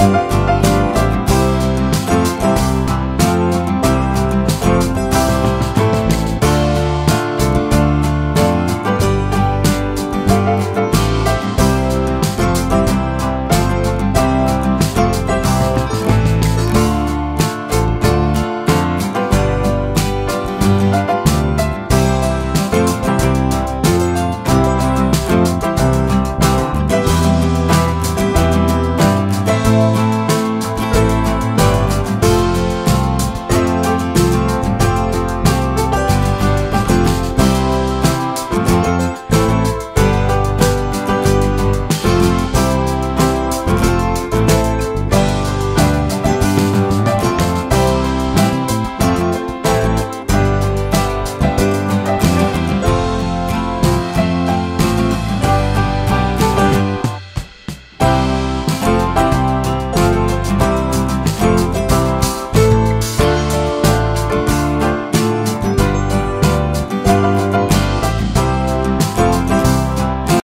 you